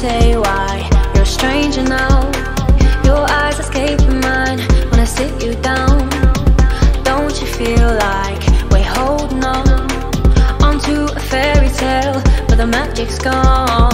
say why You're a stranger now. Your eyes escaping mine When I sit you down. Don't you feel like We're holding on? Onto a fairy tale But the magic's gone.